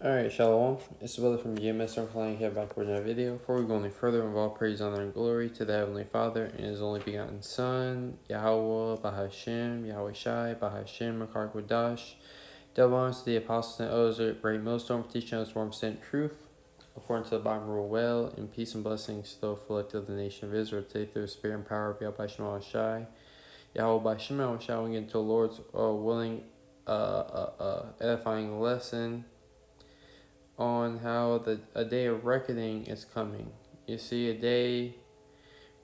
Alright, Shalom. It's Brother from GMS. I'm calling here back with another video. Before we go any further, of all praise, honor, and glory to the Heavenly Father and His only begotten Son, Yahweh, Bahashem, Yahweh Shai, Bahashem, Makar Kodash. Double to the apostles and others, great millstone for teaching us warm sent truth, according to the Bible rule well, and peace and blessings still full to the nation of Israel, take through the spirit and power of Yahweh Shema Shai. Yahweh Bahashem, Yahweh Shai, we get into the Lord's uh, willing, uh, uh, uh, edifying lesson on how the a day of reckoning is coming. You see, a day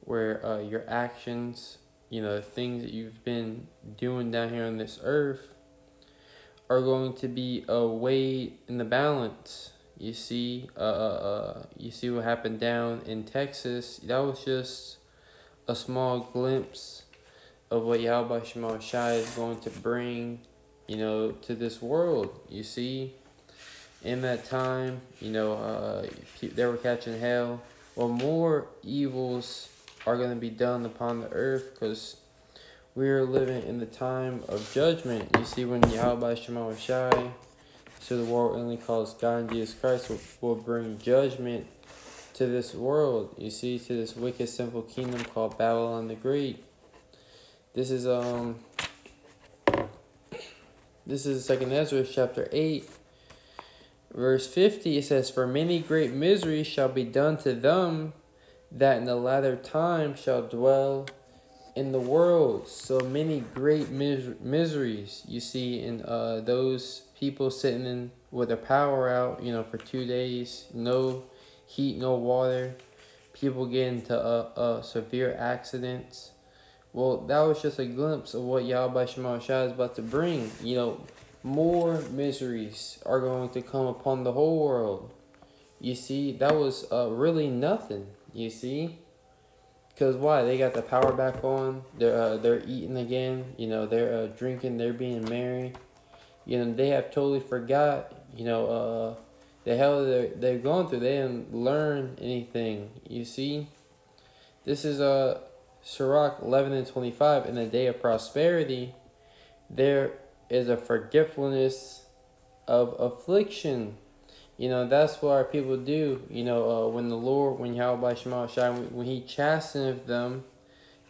where uh, your actions, you know, the things that you've been doing down here on this earth, are going to be a weight in the balance. You see, uh, uh, uh, you see what happened down in Texas. That was just a small glimpse of what Yahweh Shema Shai is going to bring, you know, to this world. You see in that time, you know, uh, they were catching hell. Well, more evils are going to be done upon the earth because we are living in the time of judgment. You see, when Yahweh Shema Shai, so the world only calls God and Jesus Christ will, will bring judgment to this world. You see, to this wicked, sinful kingdom called Babylon the Great. This is um. This is Second Ezra chapter eight Verse 50, it says, For many great miseries shall be done to them that in the latter time shall dwell in the world. So many great mis- miseries you see in uh, those people sitting in with their power out, you know, for two days, no heat, no water, people get into uh, uh, severe accidents. Well, that was just a glimpse of what Yahweh Shema is about to bring. You know, more miseries are going to come upon the whole world. You see, that was uh, really nothing. You see, because why? They got the power back on. They're uh, they're eating again. You know, they're uh, drinking. They're being merry. You know, they have totally forgot. You know, uh, the hell they're they're going through. They didn't learn anything. You see, this is uh Sirach eleven and twenty five. In the day of prosperity, there is a forgetfulness of affliction. You know, that's what our people do. You know, uh, when the Lord, when Yahweh Shema Shai, when He chasteneth them,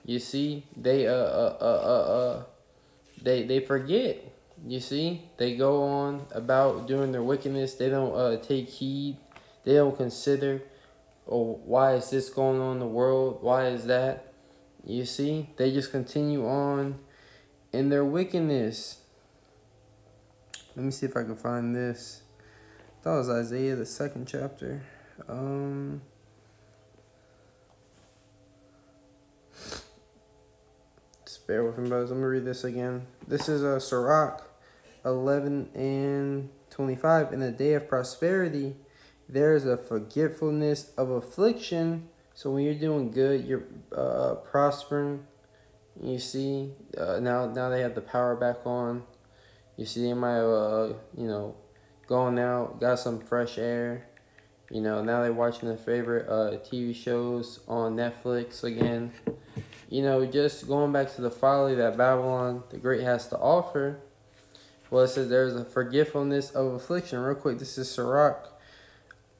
you see, they uh uh uh uh, uh they they forget. You see, they go on about doing their wickedness. They don't uh take heed. They don't consider, oh, why is this going on in the world? Why is that? You see, they just continue on in their wickedness. Let me see if I can find this. That was Isaiah, the second chapter. Um, just bear with me, brothers. I'm going to read this again. This is a uh, Sirach 11 and 25. In the day of prosperity, there is a forgetfulness of affliction. So when you're doing good, you're uh, prospering. You see, uh, now now they have the power back on you see, they might have, uh, you know, going out, got some fresh air. You know, now they're watching their favorite uh, TV shows on Netflix again. You know, just going back to the folly that Babylon the Great has to offer. Well, it says there's a forgetfulness of affliction. Real quick, this is Sirach.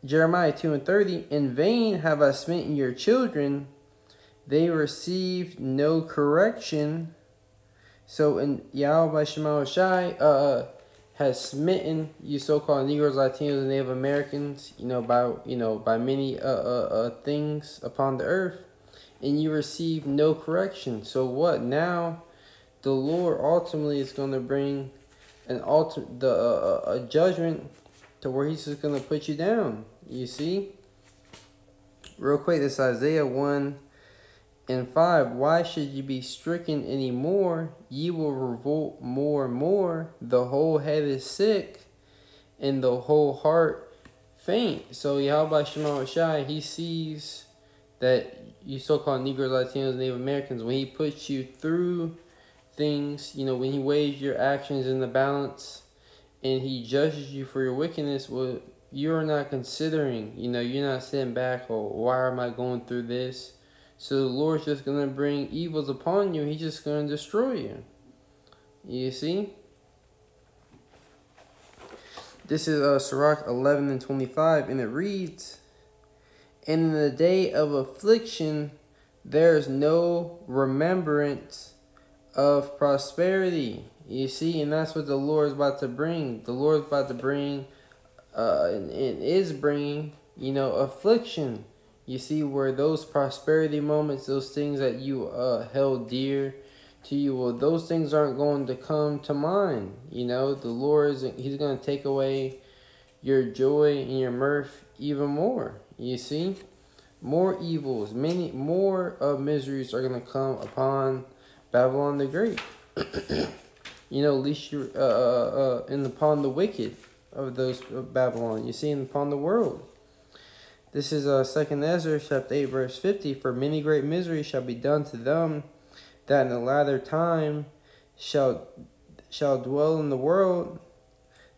Jeremiah 2 and 30. In vain have I smitten your children, they received no correction. So in Yahweh Shema Shai uh, has smitten you so-called Negroes, Latinos, and Native Americans, you know, by you know by many uh, uh, uh, things upon the earth, and you receive no correction. So what now? The Lord ultimately is going to bring an ultimate the uh, uh, a judgment to where He's just going to put you down. You see. Real quick, this Isaiah one and 5. Why should ye be stricken any more? Ye will revolt more and more. The whole head is sick, and the whole heart faint. So Yahweh Shema Shai, he sees that you so-called Negroes, Latinos, Native Americans, when he puts you through things, you know, when he weighs your actions in the balance and he judges you for your wickedness, well, you're not considering, you know, you're not sitting back, oh, why am I going through this? So the Lord's just going to bring evils upon you. He's just going to destroy you. You see? This is uh, Sirach 11 and 25, and it reads, And in the day of affliction, there is no remembrance of prosperity. You see, and that's what the Lord is about to bring. The Lord is about to bring, uh, and, and is bringing, you know, affliction. You see, where those prosperity moments, those things that you uh, held dear to you, well, those things aren't going to come to mind. You know, the Lord is, He's going to take away your joy and your mirth even more. You see, more evils, many more of miseries are going to come upon Babylon the Great. you know, least you uh, uh, uh, in upon the wicked of those of Babylon. You see, in upon the world. This is uh, Second Ezra chapter eight verse fifty. For many great miseries shall be done to them that in the latter time shall shall dwell in the world.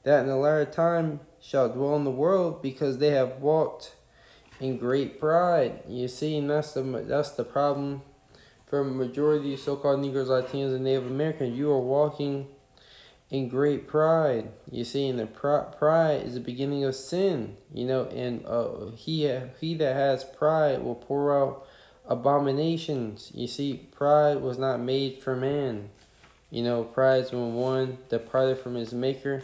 That in the latter time shall dwell in the world because they have walked in great pride. You see, and that's the that's the problem for majority of so-called Negroes, Latinos, and Native Americans, you are walking in great pride. You see, and the pride is the beginning of sin. You know, and uh, he he that has pride will pour out abominations. You see, pride was not made for man. You know, pride is when one departed from his maker.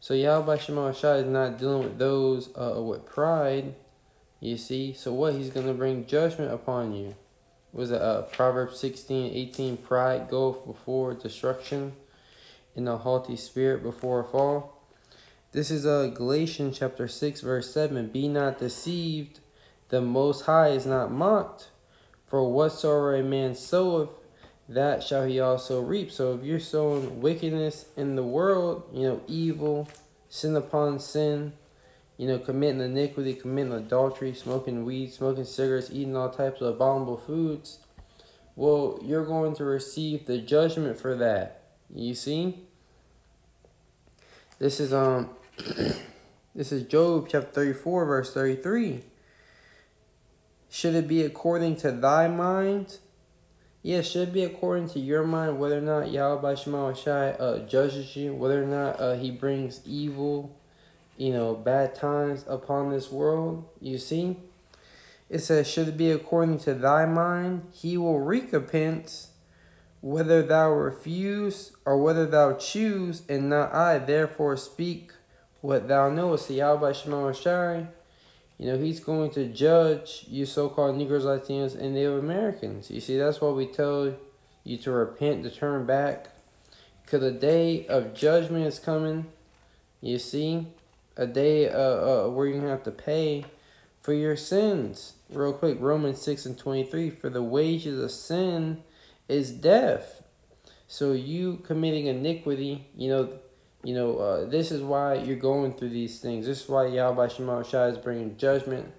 So Yahweh Shema Shai is not dealing with those uh, with pride. You see, so what? He's to bring judgment upon you was it uh, Proverbs 16, 18, pride goeth before destruction, and a haughty spirit before a fall. This is a Galatians chapter 6, verse 7. Be not deceived, the Most High is not mocked. For whatsoever a man soweth, that shall he also reap. So if you're sowing wickedness in the world, you know, evil, sin upon sin, you know, committing iniquity, committing adultery, smoking weed, smoking cigarettes, eating all types of abominable foods, well, you're going to receive the judgment for that. You see? This is um this is Job chapter 34 verse 33. Should it be according to thy mind? Yeah, should be according to your mind whether or not Yahweh Shema Shai uh, judges you, whether or not uh, he brings evil you know, bad times upon this world, you see, it says, Should it be according to thy mind, he will recompense whether thou refuse or whether thou choose, and not I. Therefore, speak what thou knowest. See, Yahweh Shema Shai, you know, he's going to judge you so called Negroes, Latinos, and Native Americans. You see, that's why we tell you to repent, to turn back. Because the day of judgment is coming. You see, a day uh, uh, where you're going to have to pay for your sins. Real quick, Romans 6 and 23. For the wages of sin is death. So you committing iniquity, you know, you know, uh, this is why you're going through these things. This is why Yahweh Shema is bringing judgment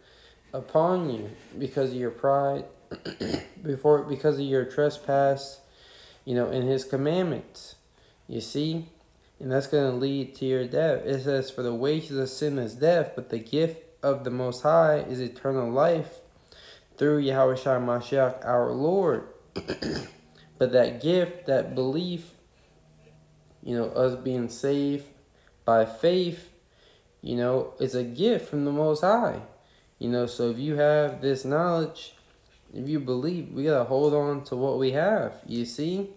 upon you because of your pride, before because of your trespass, you know, in His commandments. You see, and that's going to lead to your death. It says, For the wages of sin is death, but the gift of the Most High is eternal life through Yahweh Shai Mashiach our Lord. but that gift, that belief, you know, us being saved by faith, you know, is a gift from the Most High. You know, so if you have this knowledge, if you believe, we got to hold on to what we have. You see?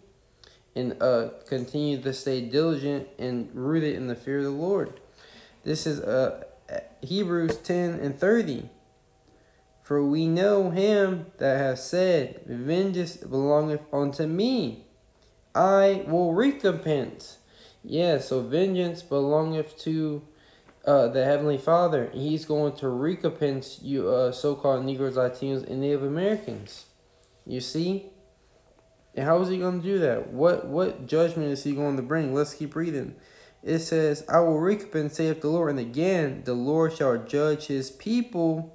and uh, continue to stay diligent and rooted in the fear of the Lord. This is uh, Hebrews 10 and 30. For we know him that has said, Vengeance belongeth unto me. I will recompense. Yeah, so vengeance belongeth to uh, the Heavenly Father. He's going to recompense you uh, so-called Negroes, Latinos, and Native Americans. You see? And how is he going to do that? What what judgment is he going to bring? Let's keep reading. It says, I will recompense, saith the Lord. And again, the Lord shall judge his people.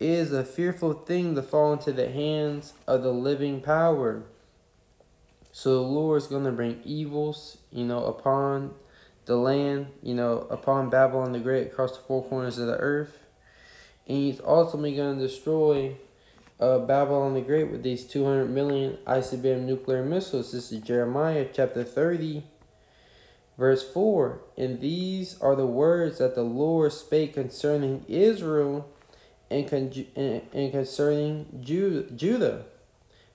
Is a fearful thing to fall into the hands of the living power. So the Lord is going to bring evils, you know, upon the land, you know, upon Babylon the Great across the four corners of the earth. And he's ultimately going to destroy uh, Babylon the Great with these 200 million ICBM nuclear missiles. This is Jeremiah chapter 30, Verse 4 And these are the words that the Lord spake concerning Israel and, con- and concerning Judah.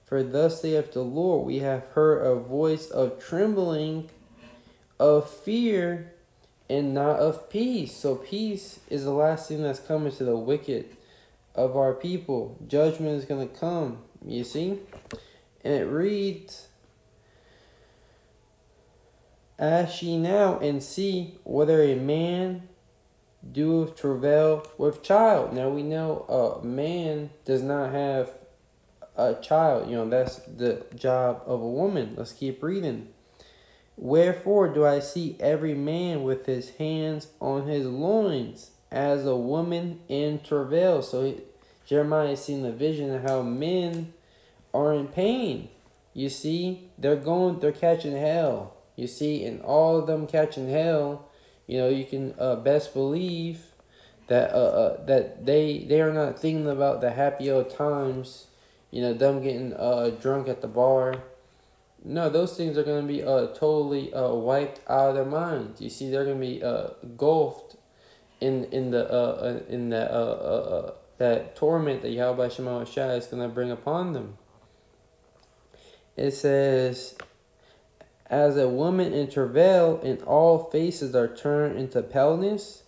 For thus saith the Lord, we have heard a voice of trembling, of fear, and not of peace. So peace is the last thing that's coming to the wicked of our people. Judgment is going to come, you see? And it reads, Ask ye now and see whether a man doeth travail with child. Now we know a man does not have a child. You know, that's the job of a woman. Let's keep reading. Wherefore do I see every man with his hands on his loins as a woman in travail? So Jeremiah is seeing the vision of how men are in pain. You see, they're going, they're catching hell. You see, and all of them catching hell, you know, you can uh, best believe that uh, uh that they they are not thinking about the happy old times, you know, them getting uh drunk at the bar. No, those things are gonna be uh totally uh wiped out of their minds. You see, they're gonna be uh engulfed in in the uh, uh in the uh, uh, uh that torment that Yahweh Shema is gonna bring upon them. It says as a woman in travail, and all faces are turned into paleness.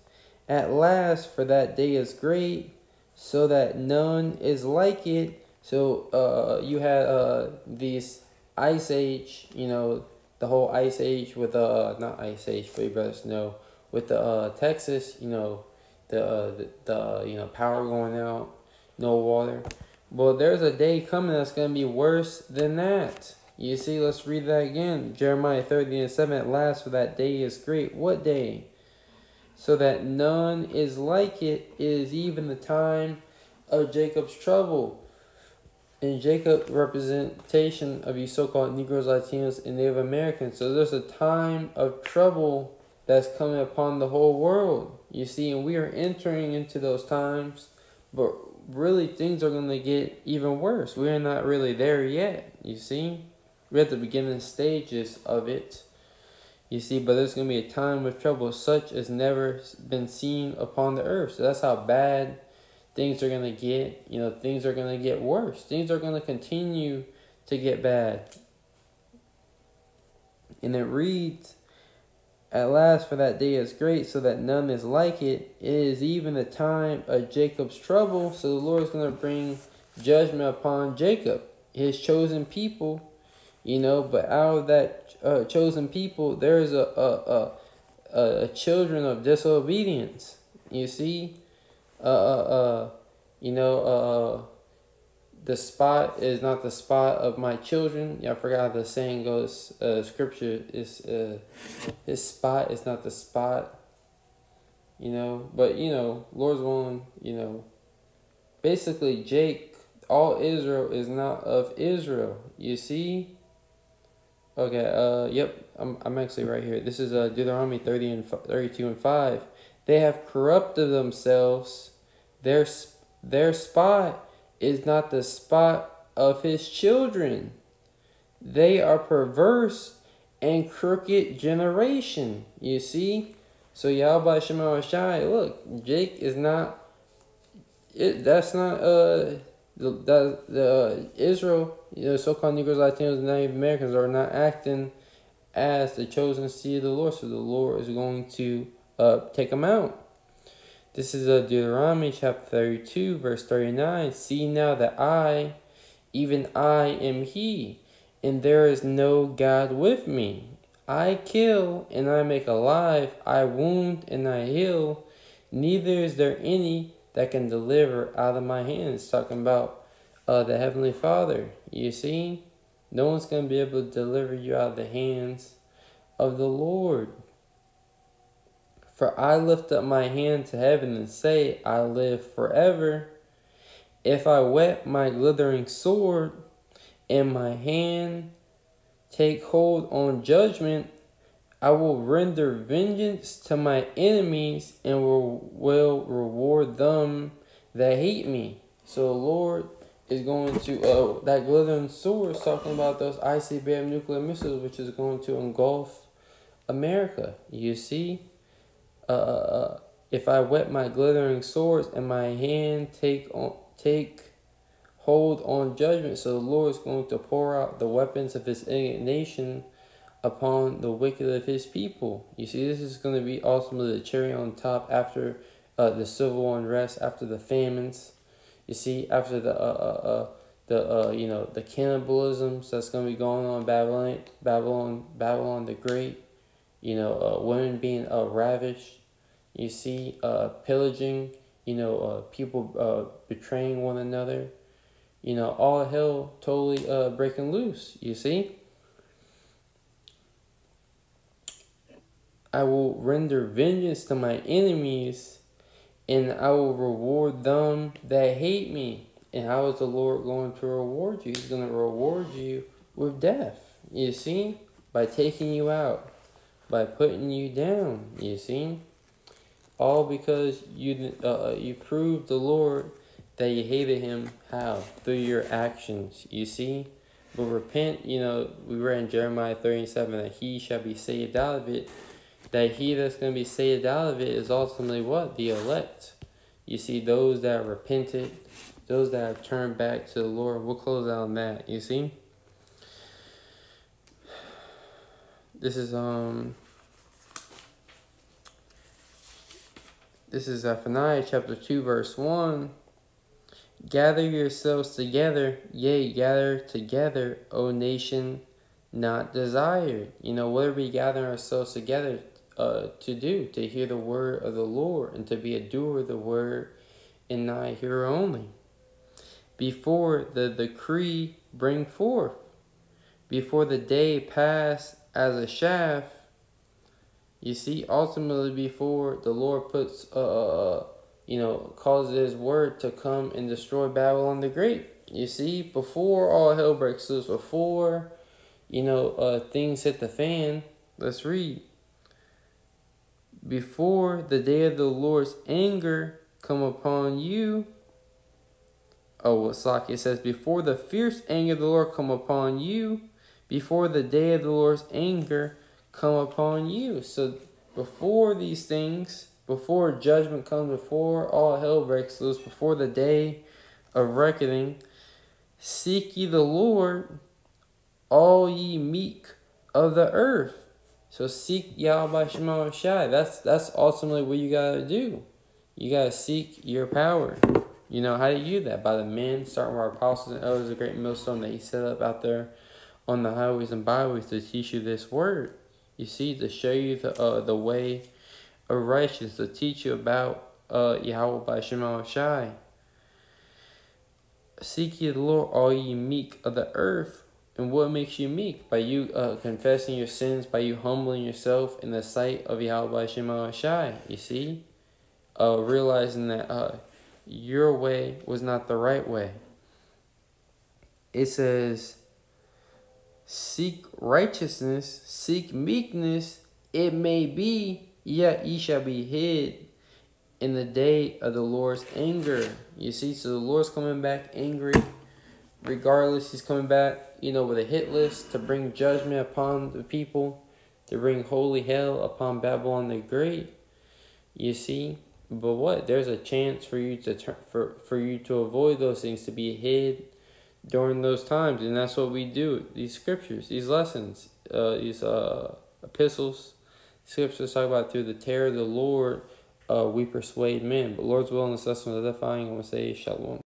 At last, for that day is great, so that none is like it. So uh, you had uh, these ice age, you know, the whole ice age with uh not ice age, but you better know with the uh Texas, you know, the uh, the, the you know power going out, no water. Well, there's a day coming that's gonna be worse than that. You see, let's read that again. Jeremiah 30 and 7 At last, for that day is great. What day? So that none is like it, is even the time of Jacob's trouble. And Jacob representation of you so-called Negroes, Latinos, and Native Americans. So there's a time of trouble that's coming upon the whole world. You see, and we are entering into those times, but really things are going to get even worse. We're not really there yet, you see? We're at the beginning stages of it. You see, but there's going to be a time of trouble such as never been seen upon the earth. So that's how bad things are going to get. You know, things are going to get worse. Things are going to continue to get bad. And it reads, At last, for that day is great, so that none is like it. It is even the time of Jacob's trouble. So the Lord is going to bring judgment upon Jacob, his chosen people you know. But out of that uh, chosen people, there is a, a, a, a, children of disobedience. You see, uh, uh, uh you know, uh, uh, the spot is not the spot of my children. Yeah, I forgot the saying goes. Uh, scripture is uh, his spot is not the spot. You know, but you know, Lord's willing. You know, basically, Jake, all Israel is not of Israel. You see, Okay, uh, yep, I'm, I'm actually right here. This is uh, Deuteronomy 30 and 32 and 5. They have corrupted themselves. Their, their spot is not the spot of his children. They are perverse and crooked generation. You see? So Yahweh Shema Shai, look, Jake is not, it, that's not, uh, the, the, the uh, Israel, know, so-called Negroes, Latinos, Native Americans are not acting as the chosen seed of the Lord. So the Lord is going to uh, take them out. This is a Deuteronomy chapter 32, verse 39. See now that I, even I am He, and there is no God with me. I kill and I make alive, I wound and I heal. Neither is there any that can deliver out of my hands. Talking about uh, the Heavenly Father. You see? No one's going to be able to deliver you out of the hands of the Lord. For I lift up my hand to heaven and say, I live forever. If I wet my glittering sword and my hand take hold on judgment, I will render vengeance to my enemies and will, will reward them that hate me. So, the Lord is going to, uh, that glittering sword is talking about those ICBM nuclear missiles, which is going to engulf America. You see, uh, uh, uh, if I wet my glittering swords and my hand take on take hold on judgment, so the Lord is going to pour out the weapons of His indignation upon the wicked of His people. You see, this is going to be ultimately the cherry on top after uh, the civil unrest, after the famines. You see, after the uh, uh, uh the uh, you know the cannibalisms that's going to be going on Babylon, Babylon, Babylon the Great. You know, uh, women being uh, ravished. You see, uh, pillaging. You know, uh, people uh, betraying one another. You know, all hell totally uh, breaking loose. You see. I will render vengeance to my enemies, and I will reward them that hate me. And how is the Lord going to reward you? He's going to reward you with death. You see? By taking you out. By putting you down. You see? All because you uh, you proved the Lord that you hated him. How? Through your actions. You see? But repent, you know, we read in Jeremiah 37 that he shall be saved out of it. That he that's going to be saved out of it is ultimately what? The elect. You see, those that repented, those that have turned back to the Lord. We'll close out on that. You see? This is um this is Zephaniah chapter 2 verse 1. Gather yourselves together, yea, gather together, O nation not desired. You know, what we gathering ourselves together uh, to do? To hear the word of the Lord and to be a doer of the word and not a hearer only before the decree bring forth, before the day pass as a shaft. You see, ultimately, before the Lord puts, uh, uh, uh, you know, causes His word to come and destroy Babylon the Great. You see, before all hell breaks loose, before, you know, uh, things hit the fan. Let's read. Before the day of the Lord's anger come upon you, Oh, Saki it says, Before the fierce anger of the Lord come upon you, before the day of the Lord's anger come upon you. So before these things, before judgment comes, before all hell breaks loose, before the day of reckoning, seek ye the Lord, all ye meek of the earth. So seek Yahweh Shema Shai. That's that's ultimately what you gotta do. You gotta seek your power. You know, how do you do that? By the men, starting with our apostles and elders, a great millstone that he set up out there on the highways and byways to teach you this word. You see, to show you the uh, the way of righteousness, to teach you about uh, Yahweh by Shema Shai. Seek ye the Lord, all ye meek of the earth. And what makes you meek? By you uh, confessing your sins, by you humbling yourself in the sight of Yahweh Shema Shai. You see? Uh, realizing that uh, your way was not the right way. It says, Seek righteousness, seek meekness, it may be, yet ye shall be hid in the day of the Lord's anger. You see, so the Lord's coming back angry. Regardless, he's coming back, you know, with a hit list to bring judgment upon the people, to bring holy hell upon Babylon the Great. You see, but what? There's a chance for you to turn for for you to avoid those things to be hid during those times, and that's what we do. These scriptures, these lessons, uh, these uh epistles, scriptures talk about through the terror of the Lord, uh, we persuade men. But Lord's will and the lesson of the defying, I want to say shalom.